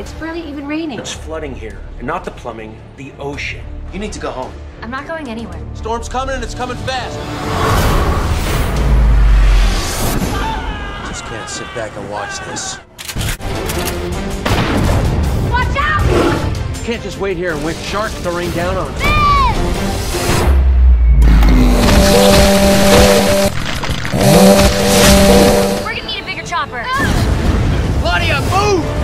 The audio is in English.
It's barely even raining. It's flooding here, and not the plumbing, the ocean. You need to go home. I'm not going anywhere. Storm's coming, and it's coming fast. I Just can't sit back and watch this. Watch out! Can't just wait here and wait sharks to rain down on us. We're gonna need a bigger chopper. Ah! Claudia, move!